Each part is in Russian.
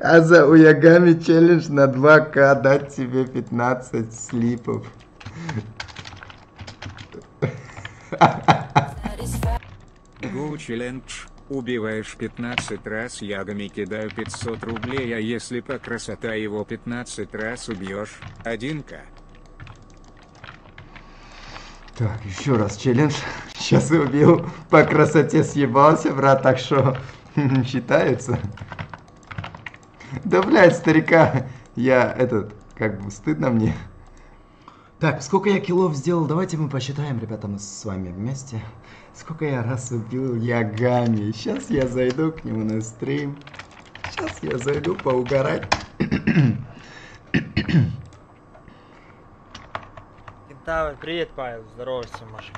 А за Уягами челлендж на 2К дать тебе 15 слипов. Go челлендж. Убиваешь 15 раз ягами кидаю 500 рублей, а если по красота его 15 раз убьешь, 1к. Так, еще раз челлендж. Сейчас убил. По красоте съебался, брат, так что считается. Да, блядь, старика, я этот, как бы стыдно мне. Так, сколько я килов сделал, давайте мы посчитаем, ребята, мы с вами вместе. Сколько я раз убил ягами. Сейчас я зайду к нему на стрим. Сейчас я зайду поугарать. Кентавр, привет, Павел, здоровайся, Маша.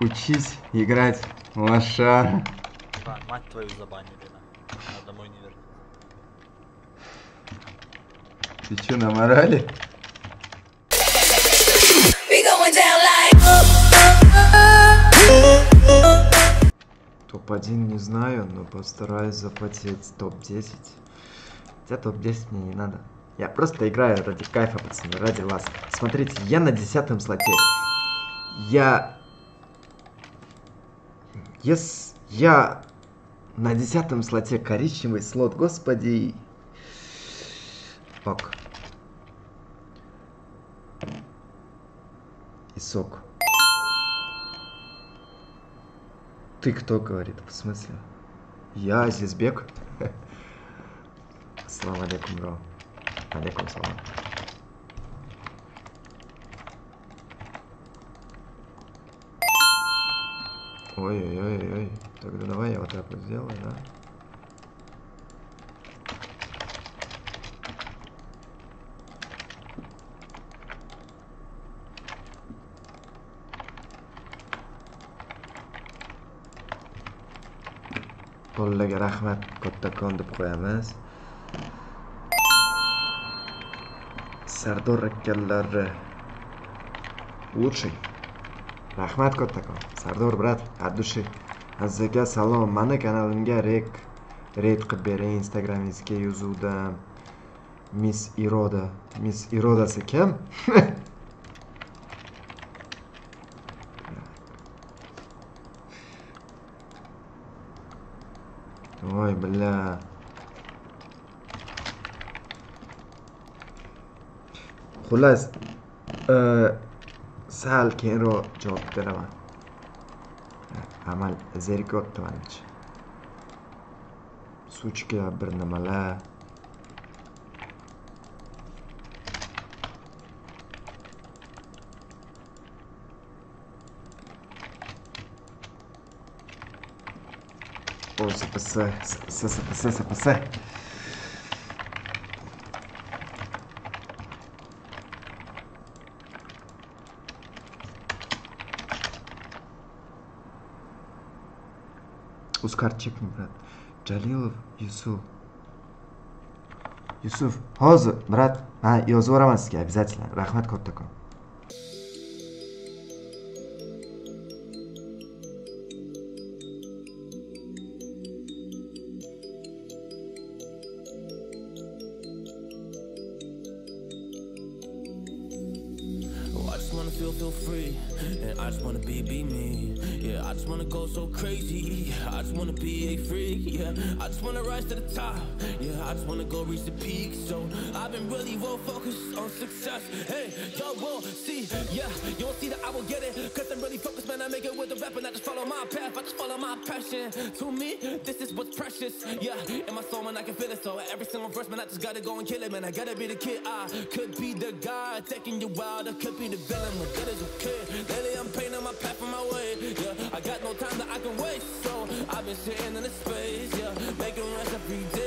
Учись играть, лоша. Ба, мать твою забанили, да. Надо домой не вернуться. Ты что, на морали? We going down like. Топ-1 не знаю, но постараюсь запотеть топ-10. Хотя топ-10 мне не надо. Я просто играю ради кайфа, пацаны, ради вас. Смотрите, я на десятом слоте. Я... Ес... Я на десятом слоте коричневый слот, господи. Ок. И сок. Ты кто говорит? В смысле? Я Азизбек. Ассаламу алейкум, бро. Алейкум салам. Ой-ой-ой-ой. Тогда давай я вот так вот сделаю, да? Qo'llaga rahmat kattakon deb qo'yamiz. Sardor akkalari лучший. Rahmat kattakon. Sardor brat, от души. Salom. Mani kanalimga rek reyt qilib bering Instagramingizga yozuvda Miss Iroda. Miss Irodasi kim? Voy billa. Xullas, Balkero cevap veremem. Amal Zeriko Tovanić. Sučka, bir nimalar. SSPS, SSPS, SSPS. СПС, брат. Uzcard Юсуф. Юсуф, Jalilov Yusuf. Yusuf, hozir, brat. Ha, yozib yuboraman sizga обязательно. Rahmat kattakon. Really well focused on success. Hey, y'all will see. Yeah, you won't see that I will get it. Cause I'm really focused, man. I make it with the rap and I just follow my path. I just follow my passion. To me, this is what's precious. Yeah, in my soul, man, I can feel it. So every single verse, man, I just gotta go and kill it, man. I gotta be the kid. I could be the guy taking you wild. I could be the villain, but that is okay. Lately, I'm painting my path on my way. Yeah, I got no time that I can waste. So I've been sitting in the space. Yeah, making rest every day,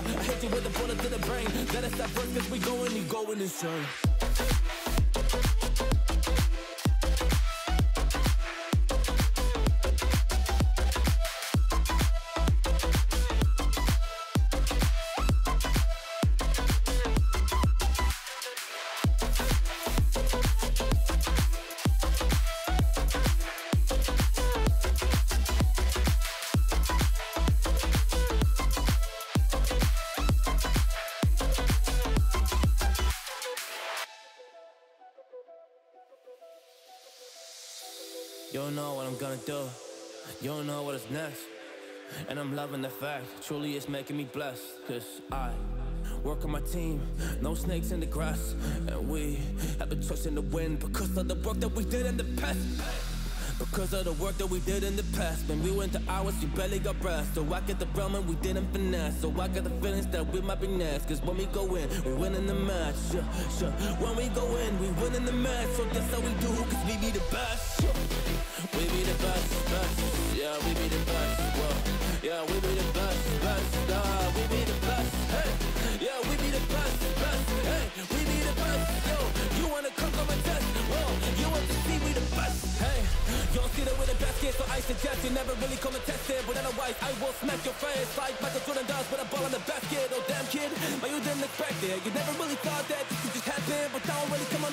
I hit you with a bullet to the brain. Let us stop first, cause we going, you going insane. Know what is next. And I'm loving the fact, truly it's making me blessed. Cause I work on my team, no snakes in the grass. And we have been in the wind because of the work that we did in the past. Because of the work that we did in the past. When we went to hours, we barely got breath. So I get the realm and we didn't finesse. So I got the feelings that we might be next. Cause when we go in, we win in the match. Yeah, sure. When we go in, we win in the match. So that's how we do, cause we be the best. We be the best, best. Yeah, we be the best, whoa. Yeah, we be the best, best so I suggest you never really come and test it. But otherwise, I will smack your face. Like Michael Jordan does with a ball in the basket. Oh damn kid, but you didn't expect it? You never really thought that this could just happen But now really come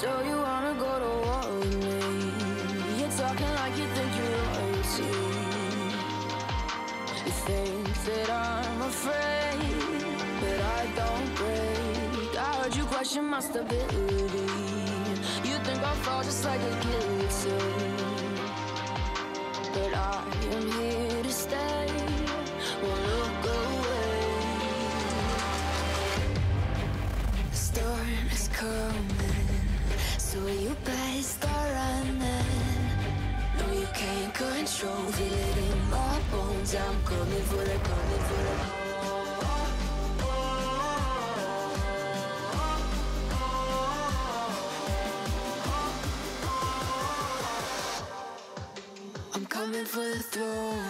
So you wanna go to war with me? You're talking like you think you're royalty. You think that I'm afraid, but I don't break. I heard you question my stability. You think I'll fall just like a guillotine, but I am here I'm coming for the, coming for the. I'm coming for the throne.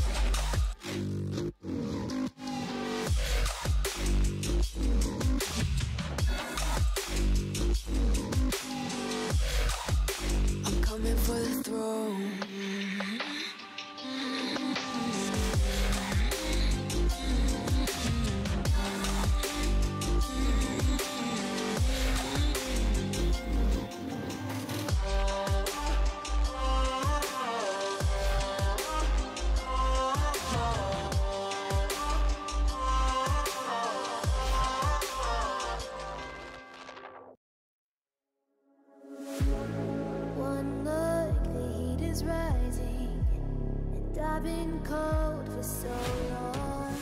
Been cold for so long.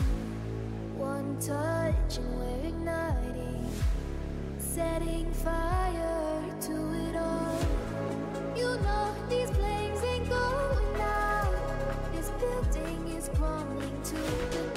One touch and we're igniting, setting fire to it all. You know these flames ain't going out. This building is crumbling to the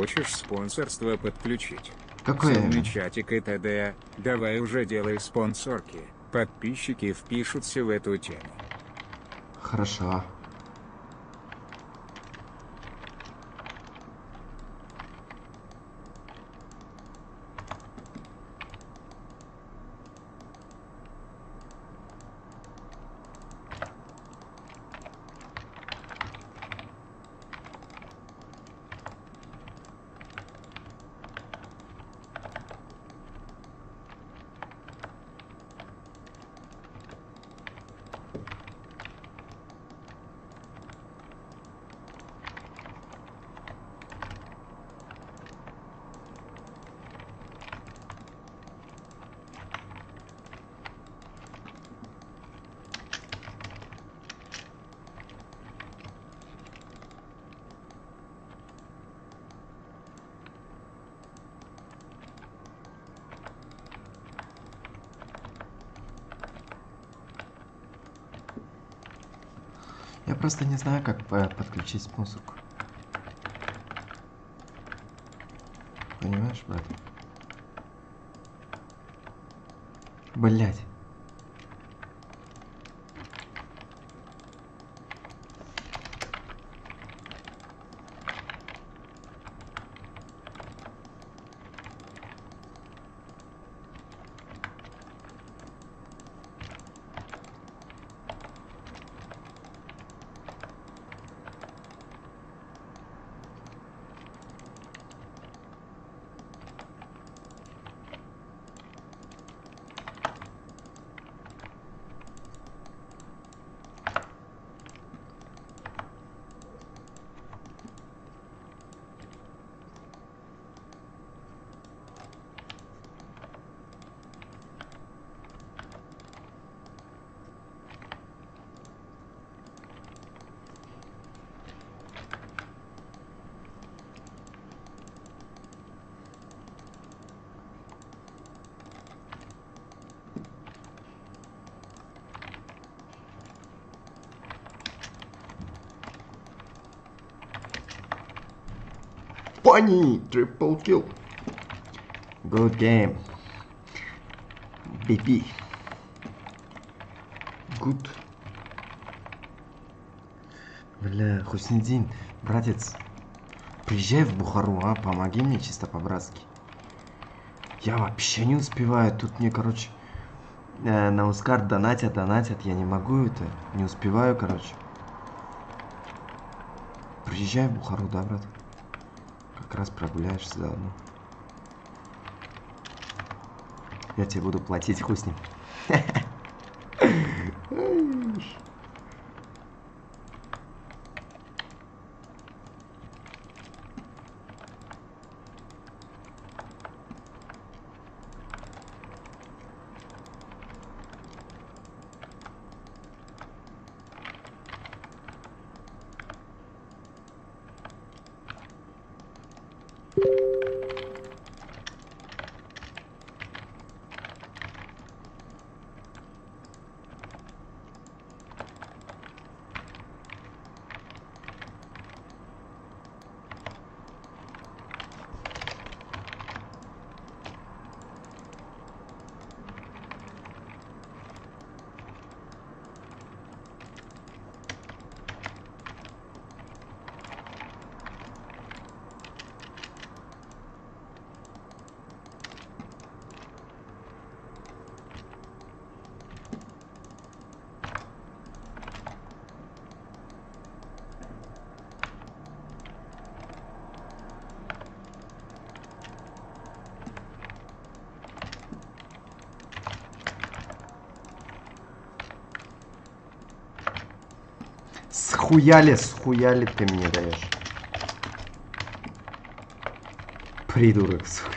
хочешь спонсорство подключить? Какое? Сонный чатик и т.д. Давай уже делай спонсорки. Подписчики впишутся в эту тему. Хорошо. Просто не знаю, как по- подключить музыку. Понимаешь, брат? Блять. Bunny! Triple kill. Good game. BP. Good. Бля, Хуснедин, братец, приезжай в Бухару, а, помоги мне чисто по-братски. Я вообще не успеваю, тут мне, короче, э, на Ускар донатят, донатят, я не могу это, не успеваю, короче. Приезжай в Бухару, да, брат? Как раз прогуляешься заодно. Я тебе буду платить, хуй с ним. Схуяли, схуяли ты мне даешь. Придурок, сука.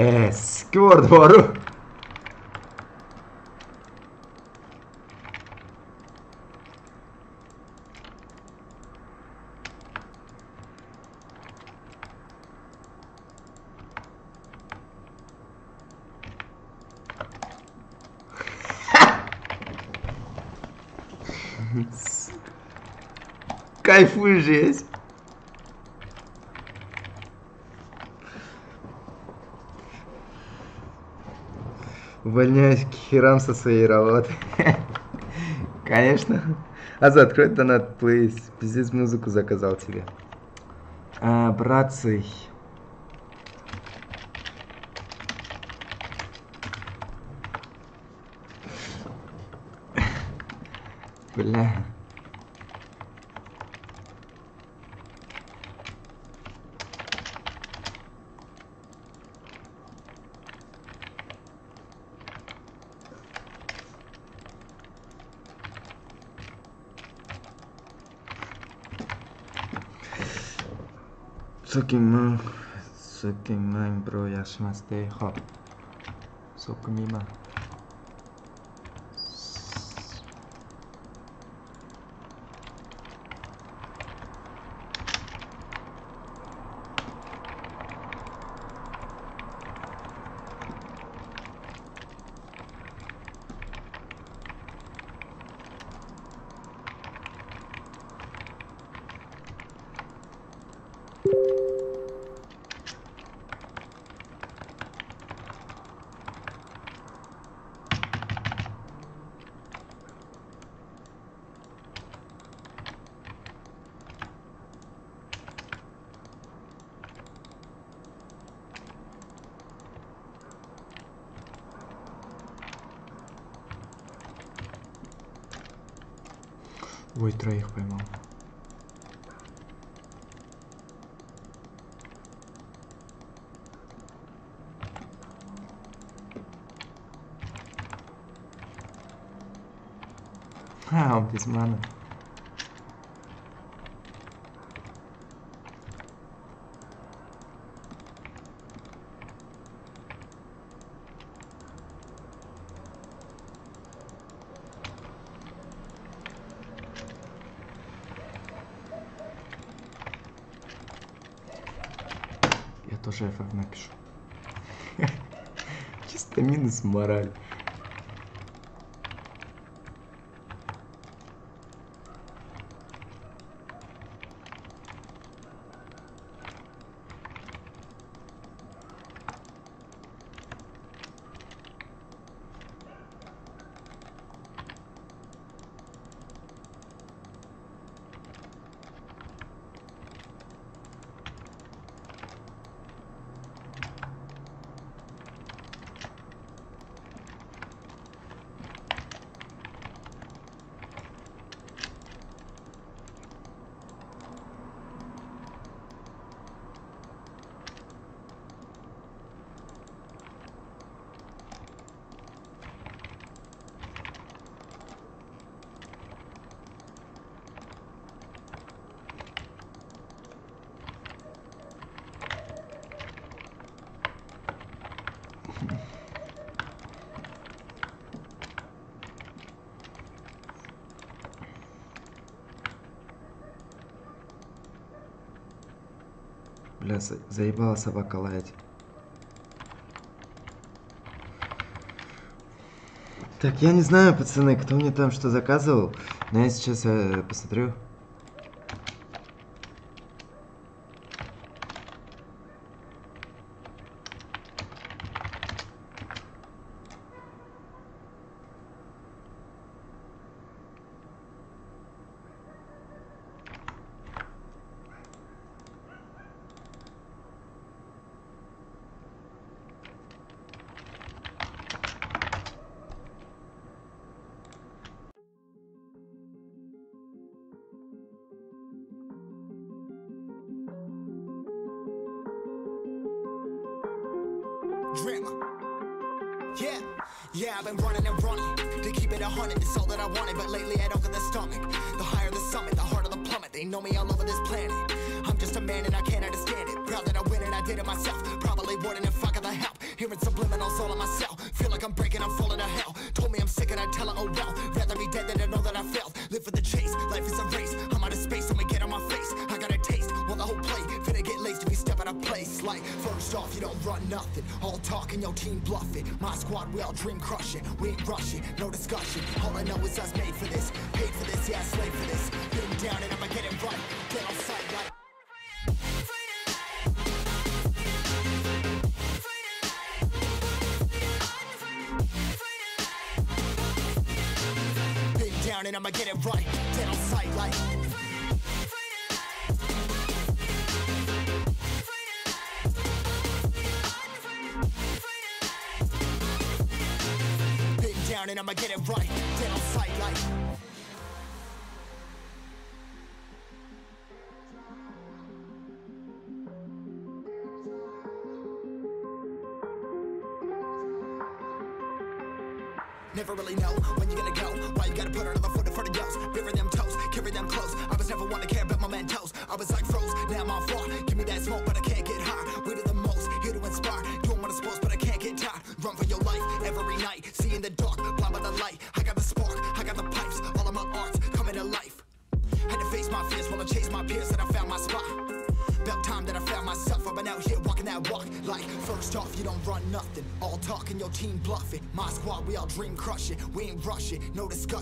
É, eh, scordo, Boru. Увольняюсь к херам со своей работы. Конечно. Аза, открой донат, плиз. Пиздец, музыку заказал тебе. А, братцы. Sukima, bro, 休ませて。 Ой, троих поймал. А, он без маны. Мораль. Бля, за- заебала собака лаять. Так, я не знаю, пацаны, кто мне там что заказывал, но я сейчас э, посмотрю. down and I'ma get it right. Dead sight like. Down and I'ma get it right. Dead on sight like.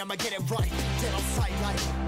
I'ma get it right. Get on sight like.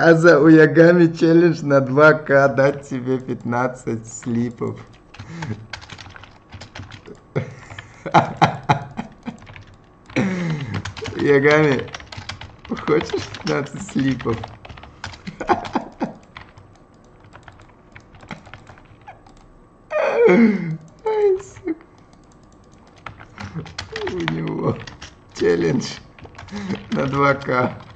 А за Уягами челлендж на 2К дать тебе 15 слипов. Ягами, хочешь 15 слипов? Ай, сука. У него челлендж на 2К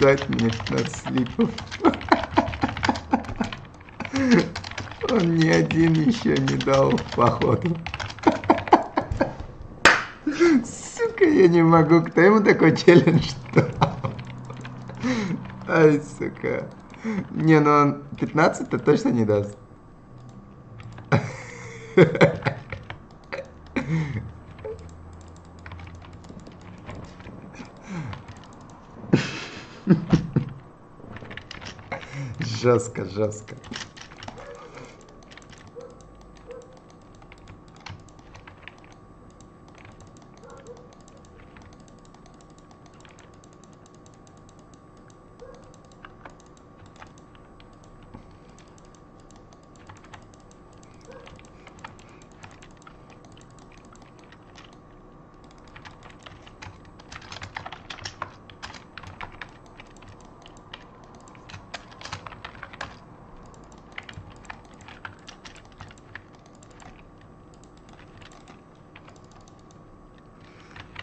дать мне 15 липов. Он ни один еще не дал походу. Сука, я не могу. Кто ему такой челлендж дал? Ай, сука. Не, ну он 15-то точно не даст. жестко, жестко.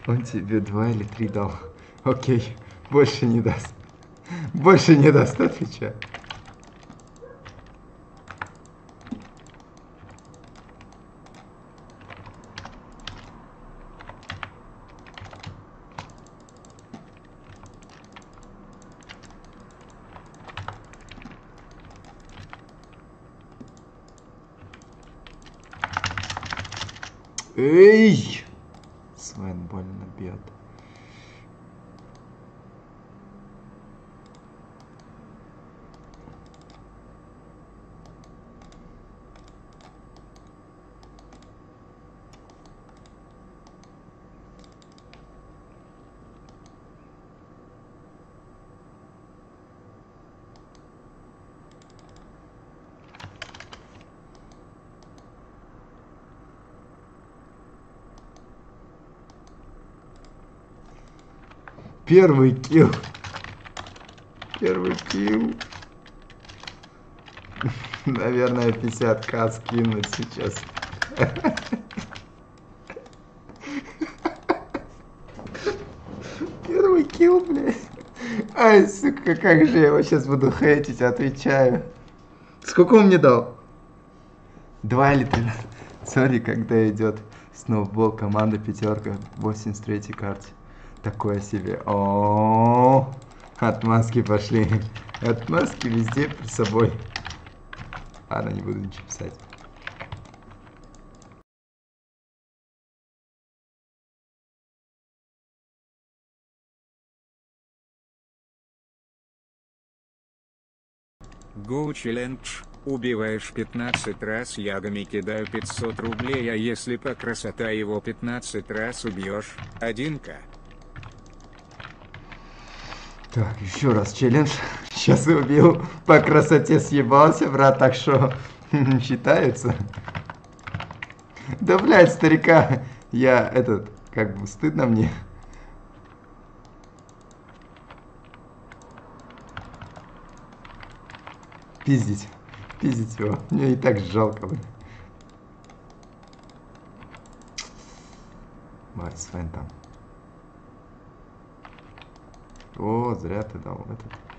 Он тебе два или три дал. Окей, больше не даст. Больше не даст, отвечаю. Первый kill. Первый kill. Наверное, 50к скинуть сейчас. Первый kill, блядь. Ай, сука, как же я его сейчас буду хейтить, отвечаю. Сколько он мне дал? Два или три. Sorry, когда идет сноубол, команда пятерка, 83 карте. Такое себе. О, отмазки пошли. Отмазки везде при собой. Ладно, не буду ничего писать. Go Challenge. Убиваешь 15 раз ягами кидаю 500 рублей, а если по красота его 15 раз убьешь, 1к. Так, еще раз челлендж. Сейчас убил. По красоте съебался, брат, так что считается. Да, блядь, старика. Я этот, как бы стыдно мне. Пиздить. Пиздить его. Мне и так жалко, блин. Мать, Свен там. О, зря ты дал этот.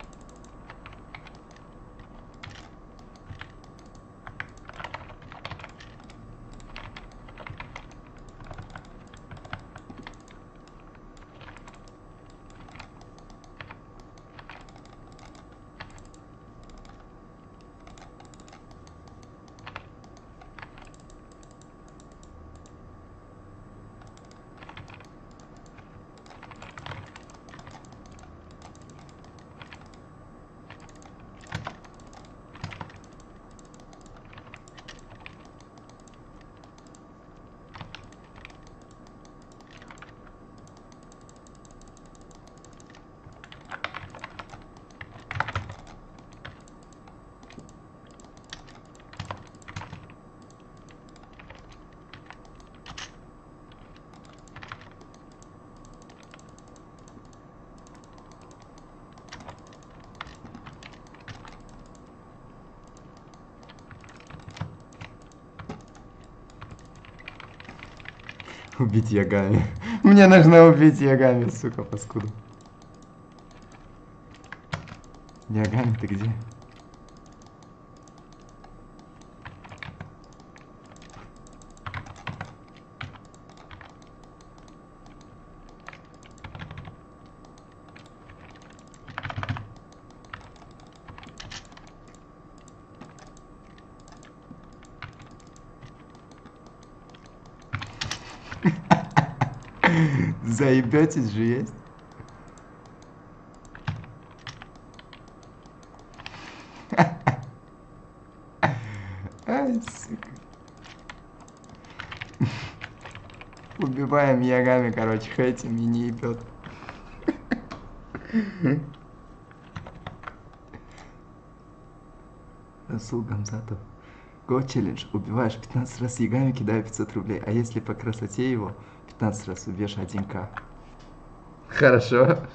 Убить ягами. Мне нужно убить ягами, сука, паскуду. Ягами ты где? Заебетесь же есть. Убиваем ягами, короче, хейтим и не ебет. Расул Гамзатов. Го челлендж. Убиваешь 15 раз ягами, кидаю 500 рублей. А если по красоте его, 15 раз убьешь 1к. Хорошо.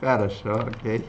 Хорошо, окей.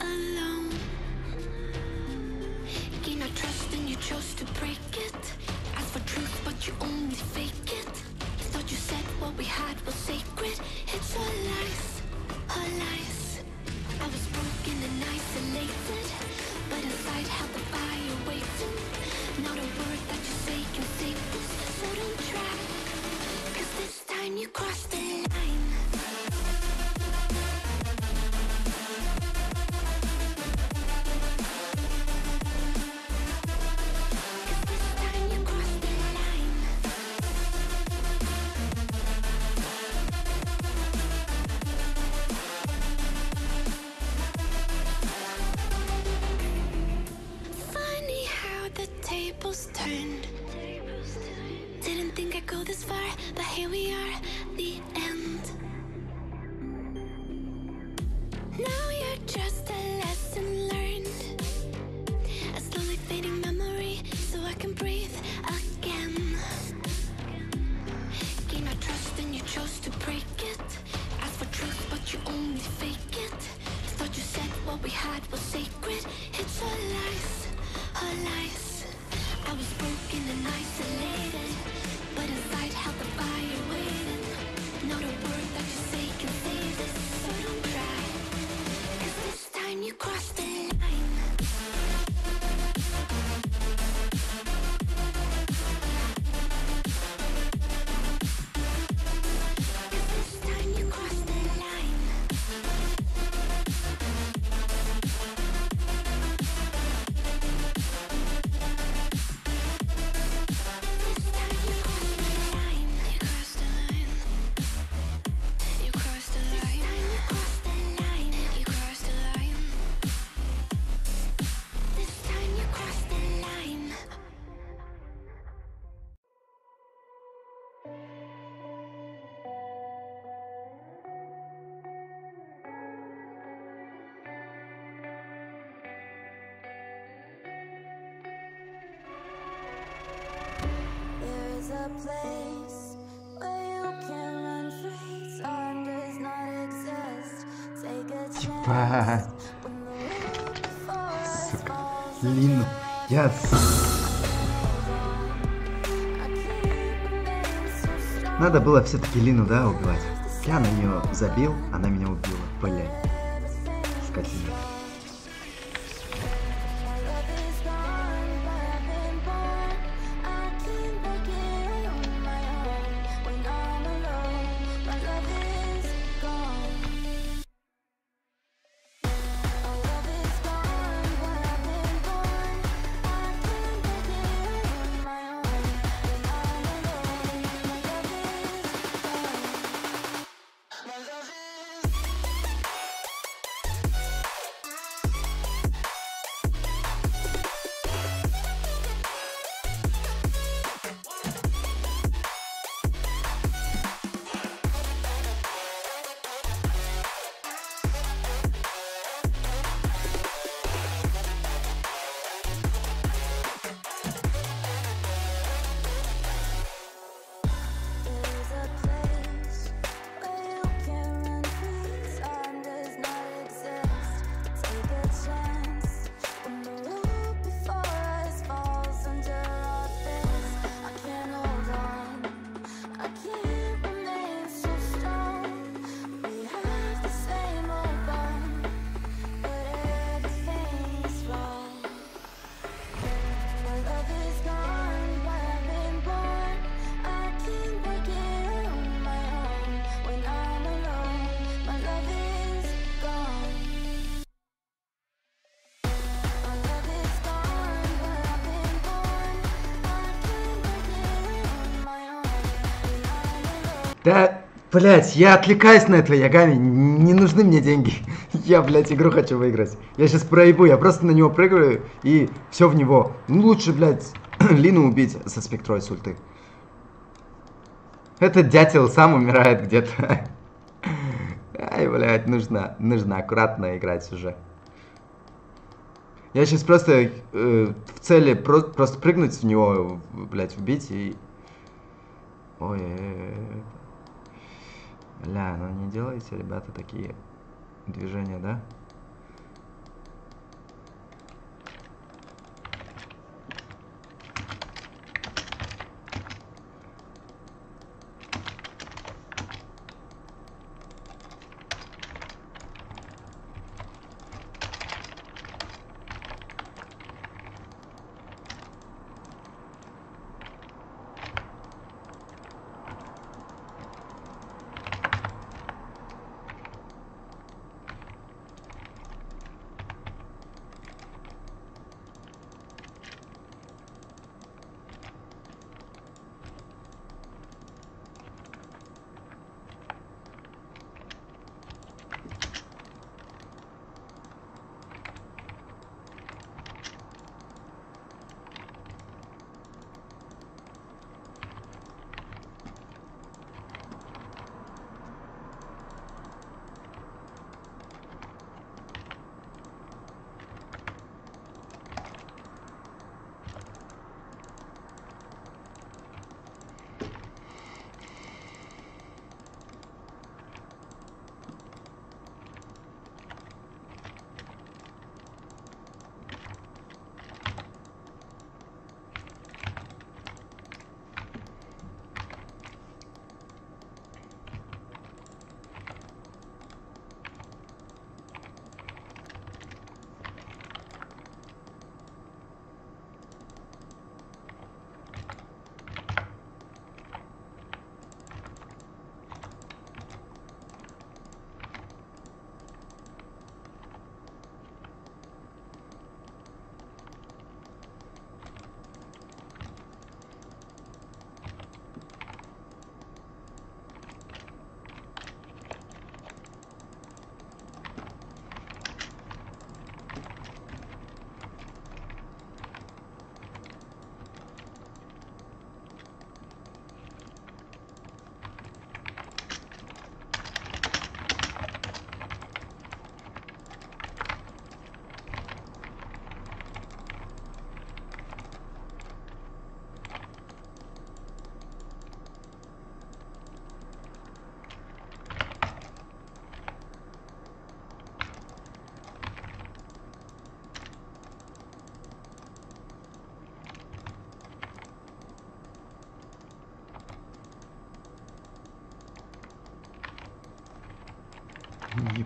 Типа... Сука. Лин. Я... Надо было все-таки Лину, да, убивать. Я на нее забил, она меня убила. Блять. Скотина. Да, блядь, я отвлекаюсь на это, Ягами, не нужны мне деньги. Я, блядь, игру хочу выиграть. Я сейчас проебу, я просто на него прыгаю и все в него. Ну лучше, блядь, Лину убить со спектрой с ульты. Этот дятел сам умирает где-то. Ай, блядь, нужно, нужно аккуратно играть уже. Я сейчас просто э, в цели про просто прыгнуть в него, блядь, убить и... Ой-ой-ой. Э, э, э. Бля, ну не делайте, ребята, такие движения, да?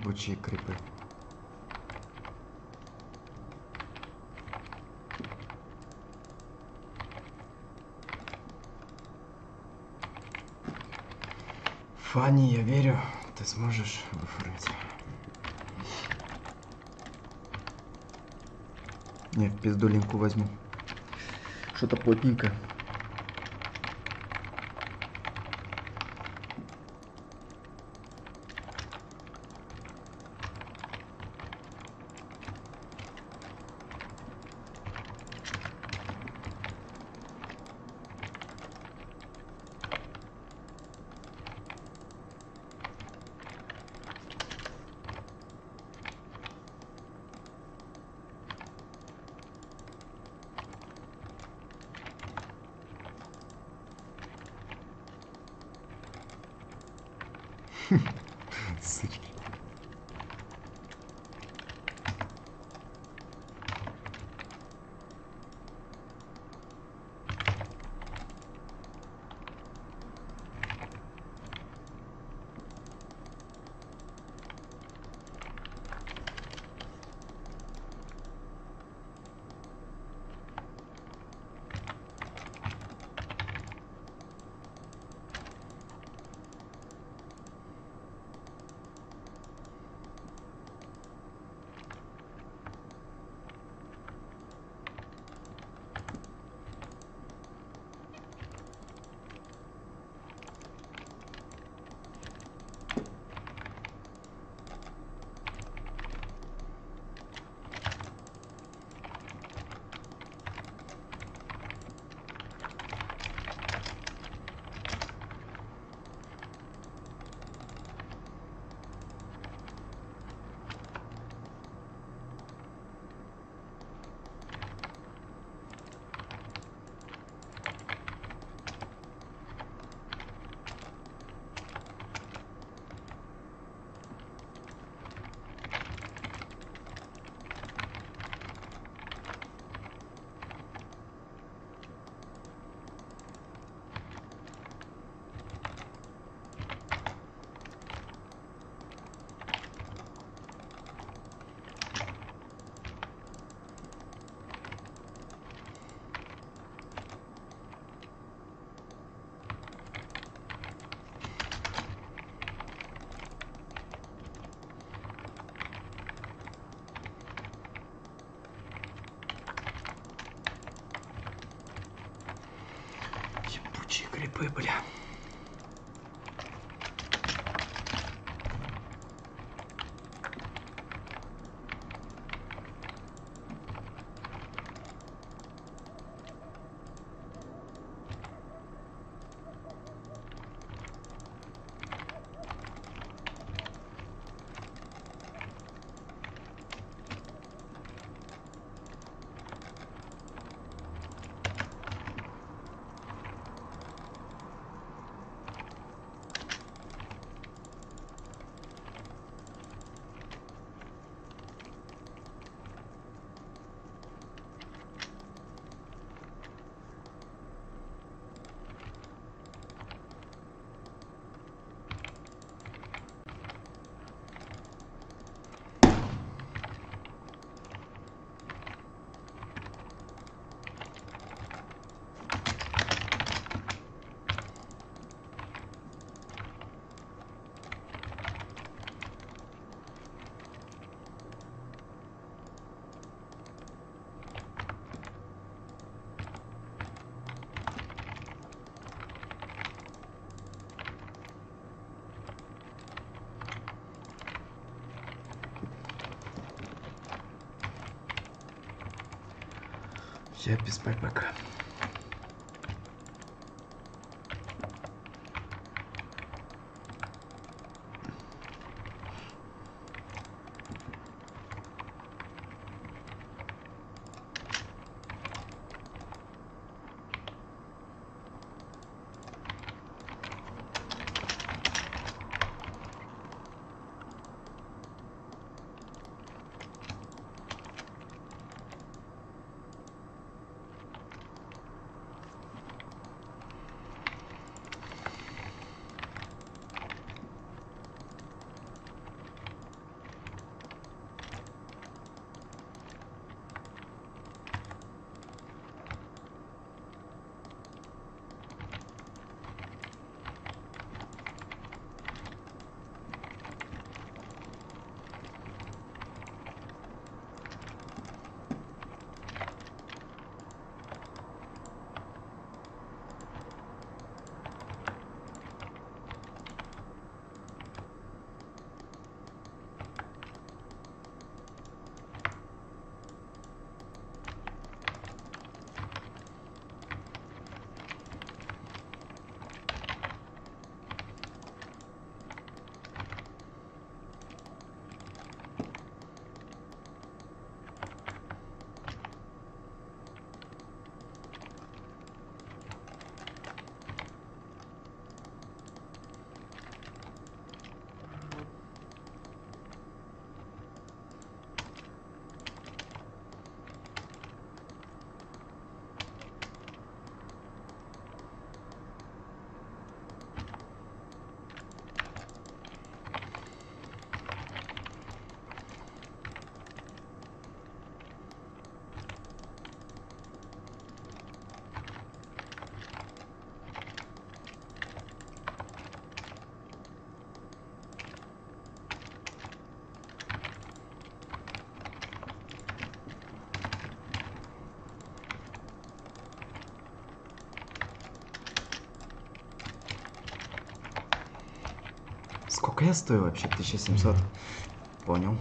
Ебучие крипы. Фанни, я верю, ты сможешь выфорнить. Не, в пизду линку возьму. Что-то плотненько. Тупые, бля. Я без байбека. Сколько я стою вообще? 1700. Понял.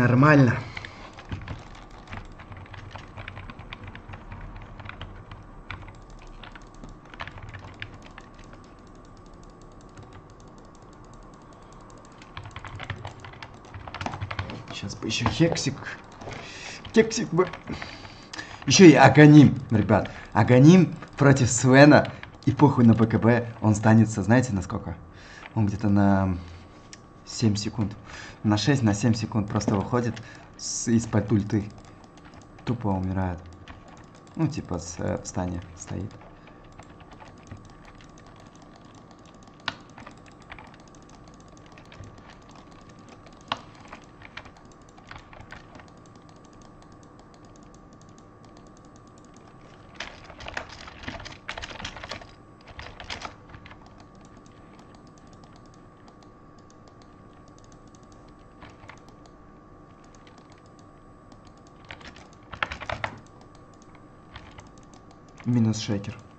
Нормально. Сейчас бы еще хексик. Кексик бы. Еще и Аганим, ребят. Аганим против Свена. И похуй на ПКБ. Он станется, знаете, на сколько? Он где-то на 7 секунд. На 6, на 7 секунд просто выходит из-под ульты. Тупо умирает. Ну, типа с, э, в стоит. Шейкер.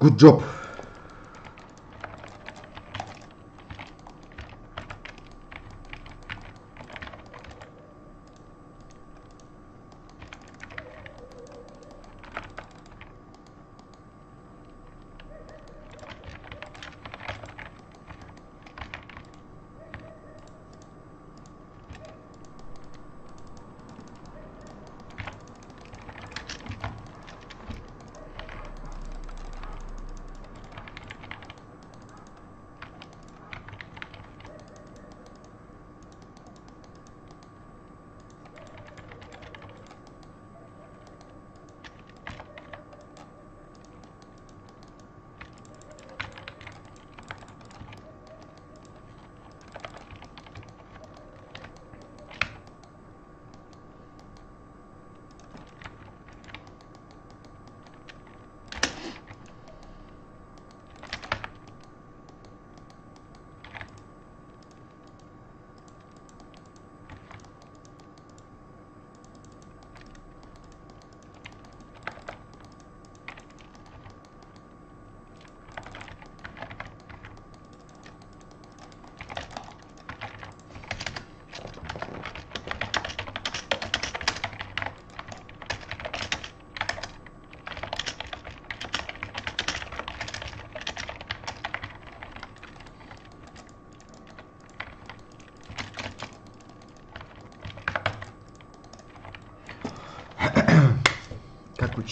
Good job.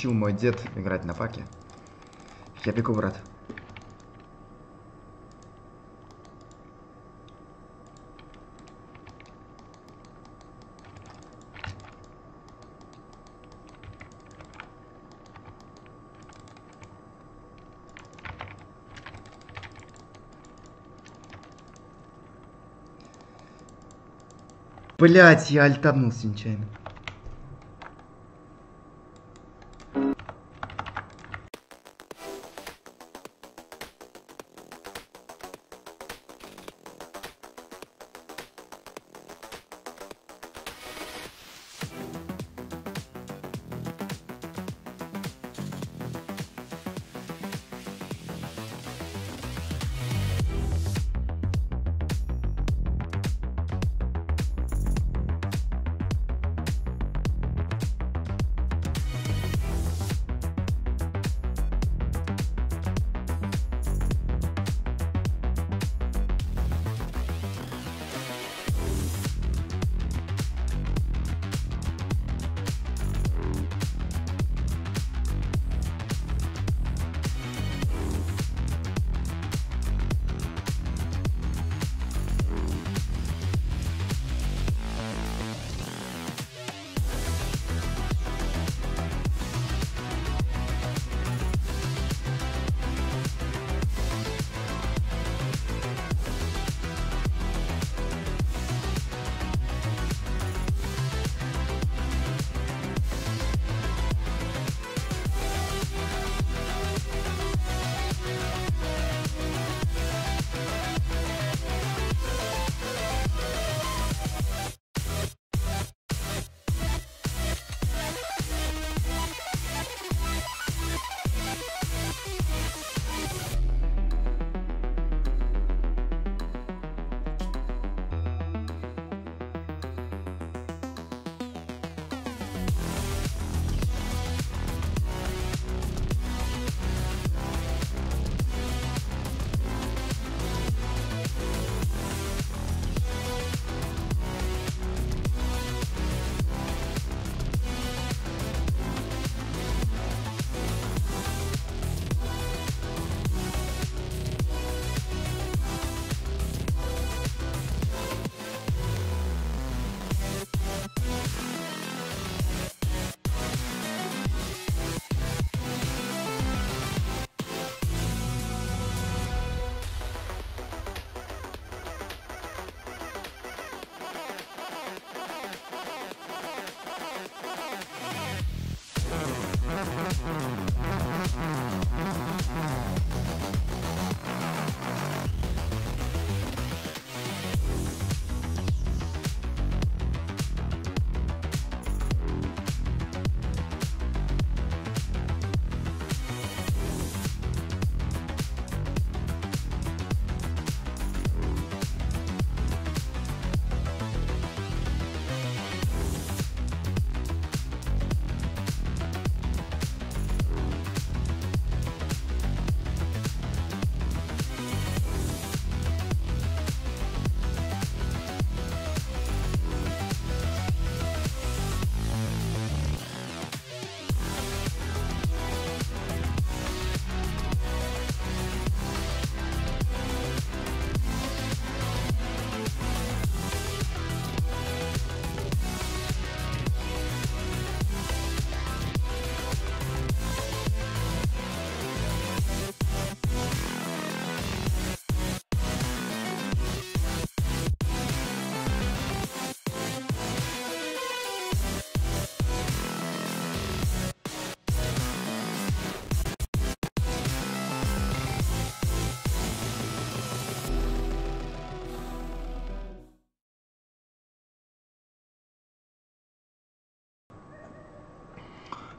Учил мой дед играть на паке. Я бегу, брат. Блять, я альтанулся нечаянно.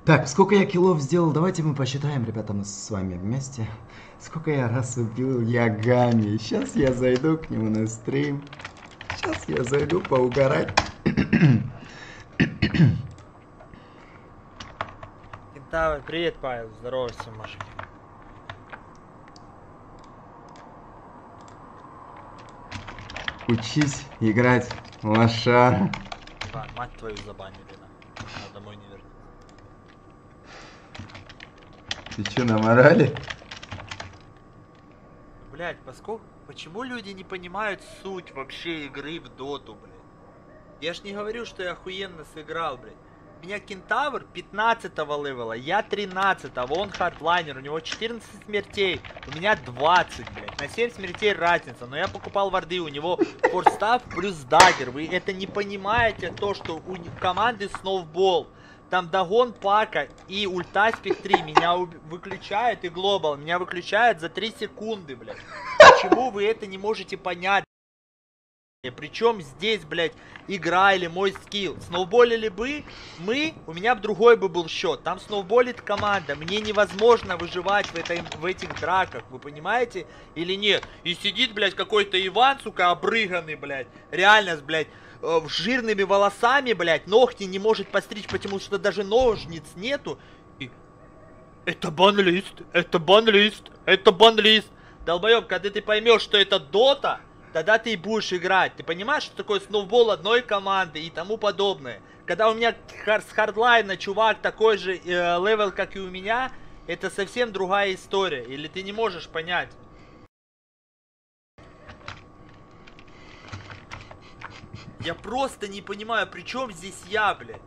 Так, сколько я килов сделал? Давайте мы посчитаем, ребята, мы с вами вместе. Сколько я раз убил Ягами. Сейчас я зайду к нему на стрим. Сейчас я зайду поугарать. Давай, привет, Павел, здоровайся, Маша. Учись играть лошара. Да, мать твою забанили, да. Она домой не вернется. Ты чё, на морали? Блять, поскольку... Почему люди не понимают суть вообще игры в доту, блядь? Я ж не говорю, что я охуенно сыграл, блядь. У меня кентавр 15 левела, я 13 он хардлайнер, у него 14 смертей, у меня 20, блядь, на 7 смертей разница, но я покупал варды, у него форстав плюс дагер, вы это не понимаете, то, что у команды Сноубол, там догон пака и ульта спектри меня уб- выключают и глобал, меня выключают за 3 секунды, блядь. Почему вы это не можете понять? Причем здесь, блядь, игра или мой скилл. Сноуболили бы мы, у меня бы другой бы был счет. Там сноуболит команда. Мне невозможно выживать в, этой, в этих драках. Вы понимаете или нет? И сидит, блядь, какой-то Иван, сука, обрыганный, блядь. Реально, блядь, э, жирными волосами, блядь. Ногти не может постричь, потому что даже ножниц нету. И... Это banlist, это banlist, это banlist. Долбоёб, когда ты поймешь, что это Dota, тогда ты и будешь играть. Ты понимаешь, что такое snowball одной команды и тому подобное. Когда у меня с хардлайна чувак такой же э, level, как и у меня, это совсем другая история. Или ты не можешь понять. Я просто не понимаю, при чем здесь я, блядь.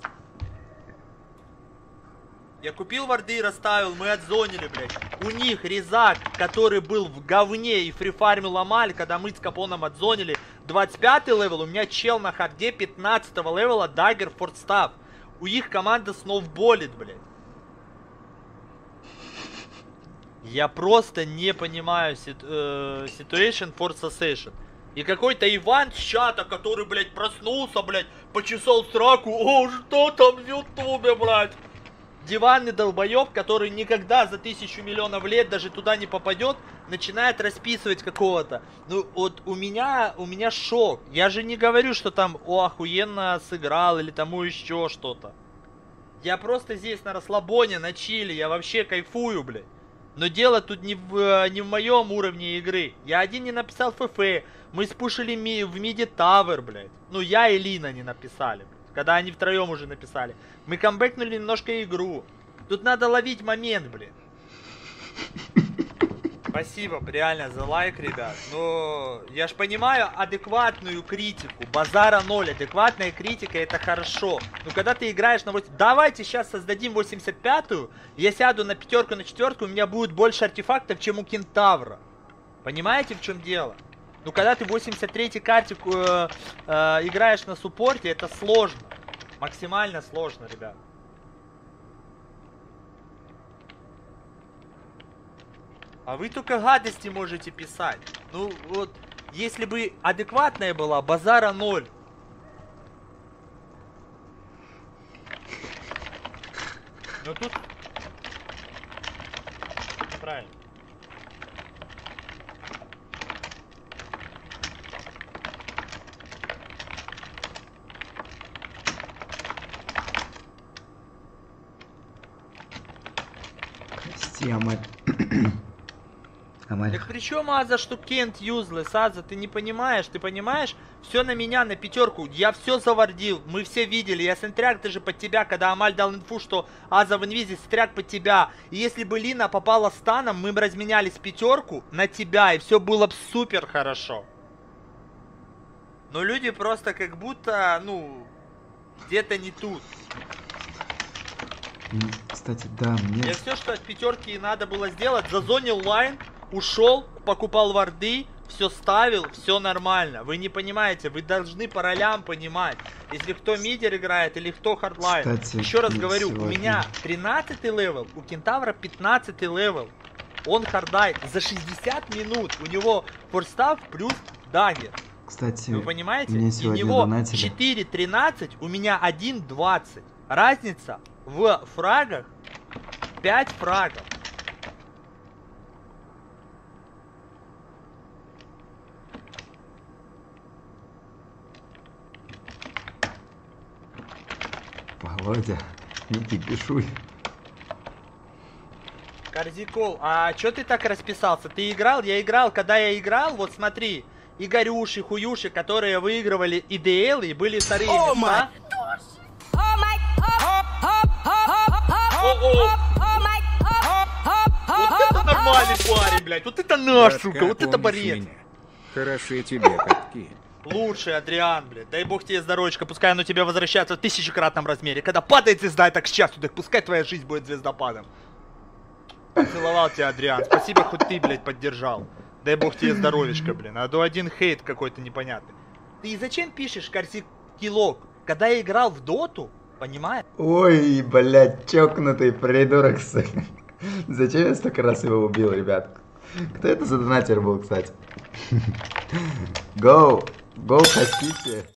Я купил варды и расставил, мы отзонили, блядь. У них резак, который был в говне и фрифармил Амаль, когда мы с Капоном отзонили 25 левел, у меня чел на харде 15 левела дагер фордстав. У их команда сноуболит, блядь. Я просто не понимаю сит- э, situation for. И какой-то Иван с чата, который, блядь, проснулся, блядь, почесал сраку. О, что там в ютубе, блядь? Диванный долбоеб, который никогда за тысячу миллионов лет даже туда не попадет, начинает расписывать какого-то. Ну вот у меня, у меня шок. Я же не говорю, что там, о, охуенно сыграл или тому еще что-то. Я просто здесь на расслабоне, на чили, я вообще кайфую, блядь. Но дело тут не в, э, не в моем уровне игры. Я один не написал ФФ. Мы спушили ми, в миде Тавер, блядь. Ну, я и Лина не написали, блядь. Когда они втроем уже написали. Мы камбэкнули немножко игру. Тут надо ловить момент, блин. Спасибо, реально, за лайк, ребят. Но я ж понимаю адекватную критику. Базара ноль. Адекватная критика это хорошо. Но когда ты играешь на 8... Давайте сейчас создадим 85-ю. Я сяду на пятерку, на четверку, у меня будет больше артефактов, чем у Кентавра. Понимаете, в чем дело? Ну, когда ты 83-й карте э, э, играешь на суппорте, это сложно. Максимально сложно, ребят. А вы только гадости можете писать. Ну, вот, если бы адекватная была, базара ноль. Ну тут... Правильно. Прости, Амаль. Амаль. Так при чем Аза, что Кент юзлес, Аза, ты не понимаешь, ты понимаешь? Все на меня, на пятерку, я все завардил, мы все видели, я сентряк даже под тебя, когда Амаль дал инфу, что Аза в инвизе, сентряк под тебя. И если бы Лина попала станом, мы бы разменялись пятерку на тебя, и все было бы супер хорошо. Но люди просто как будто, ну, где-то не тут. Кстати, да, мне... Я все, что от пятерки надо было сделать, зазонил лайн, ушел, покупал варды, все ставил, все нормально. Вы не понимаете, вы должны по ролям понимать. Если кто мидер играет или кто хардлайн. Кстати, Еще раз и говорю, у сегодня- меня 13 левел, у Кентавра 15 левел. Он хардайт за 60 минут. У него форстав плюс дагер. Кстати, Вы понимаете? мне И у сегодня него донатили. 4.13, у меня 1.20. Разница в фрагах 5 фрагов. Володя, не кипишуй. Корзикол, а чё ты так расписался? Ты играл? Я играл. Когда я играл, вот смотри, Игорюши, Хуюши, которые выигрывали ИДЛ и были вторые О, места. Oh oh, oh, нормальный парень, блядь. Вот это наш, сука, вот это борец. меня? Хороши тебе катки. Лучший, Адриан, блядь. Дай бог тебе здоровечко, пускай оно тебе возвращается в тысячекратном размере. Когда падает звезда, так сейчас туда, пускай твоя жизнь будет звездопадом. Поцеловал тебя, Адриан. Спасибо, хоть ты, блядь, поддержал. Дай бог тебе здоровечко, блин. А то один хейт какой-то непонятный. Ты зачем пишешь Корсикилок? Когда я играл в доту, понимаешь? Ой, блядь, чокнутый придурок. Зачем я столько раз его убил, ребят? Кто это за донатер был, кстати? Гоу, гоу, хотите?